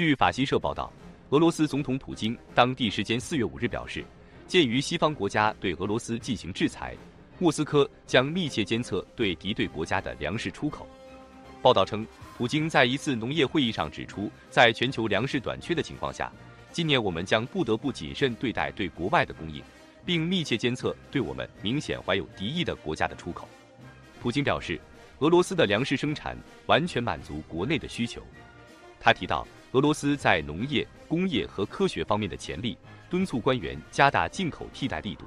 据法新社报道，俄罗斯总统普京当地时间四月五日表示，鉴于西方国家对俄罗斯进行制裁，莫斯科将密切监测对敌对国家的粮食出口。报道称，普京在一次农业会议上指出，在全球粮食短缺的情况下，今年我们将不得不谨慎对待对国外的供应，并密切监测对我们明显怀有敌意的国家的出口。普京表示，俄罗斯的粮食生产完全满足国内的需求。他提到，俄罗斯在农业、工业和科学方面的潜力，敦促官员加大进口替代力度。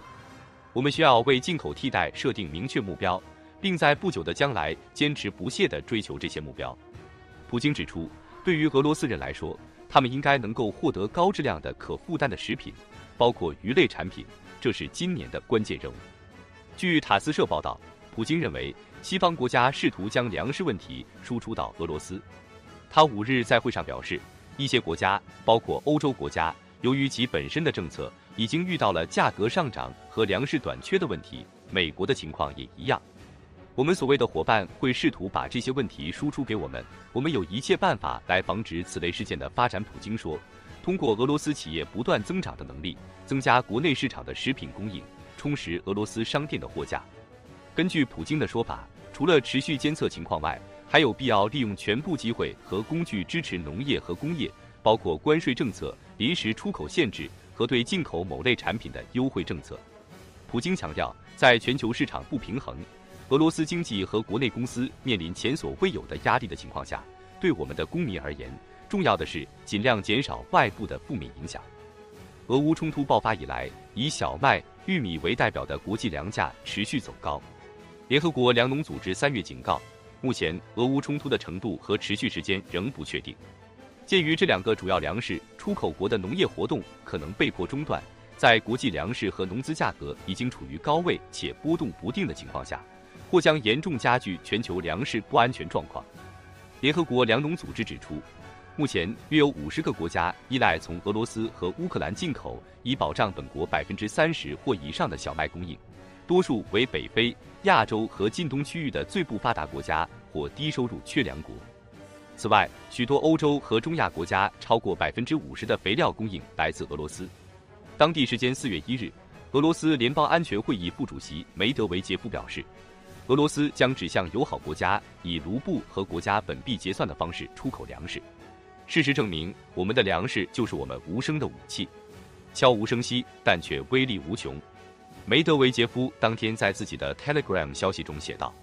我们需要为进口替代设定明确目标。并在不久的将来坚持不懈地追求这些目标。普京指出，对于俄罗斯人来说，他们应该能够获得高质量的可负担的食品，包括鱼类产品，这是今年的关键任务。据塔斯社报道，普京认为西方国家试图将粮食问题输出到俄罗斯。他五日在会上表示，一些国家，包括欧洲国家，由于其本身的政策已经遇到了价格上涨和粮食短缺的问题。美国的情况也一样。我们所谓的伙伴会试图把这些问题输出给我们，我们有一切办法来防止此类事件的发展。普京说，通过俄罗斯企业不断增长的能力，增加国内市场的食品供应，充实俄罗斯商店的货架。根据普京的说法，除了持续监测情况外，还有必要利用全部机会和工具支持农业和工业，包括关税政策、临时出口限制和对进口某类产品的优惠政策。普京强调，在全球市场不平衡。俄罗斯经济和国内公司面临前所未有的压力的情况下，对我们的公民而言，重要的是尽量减少外部的负面影响。俄乌冲突爆发以来，以小麦、玉米为代表的国际粮价持续走高。联合国粮农组织三月警告，目前俄乌冲突的程度和持续时间仍不确定。鉴于这两个主要粮食出口国的农业活动可能被迫中断，在国际粮食和农资价格已经处于高位且波动不定的情况下。或将严重加剧全球粮食不安全状况。联合国粮农组织指出，目前约有五十个国家依赖从俄罗斯和乌克兰进口，以保障本国百分之三十或以上的小麦供应，多数为北非、亚洲和近东区域的最不发达国家或低收入缺粮国。此外，许多欧洲和中亚国家超过百分之五十的肥料供应来自俄罗斯。当地时间四月一日，俄罗斯联邦安全会议副主席梅德韦杰夫表示。俄罗斯将指向友好国家以卢布和国家本币结算的方式出口粮食。事实证明，我们的粮食就是我们无声的武器，悄无声息，但却威力无穷。梅德韦杰夫当天在自己的 Telegram 消息中写道。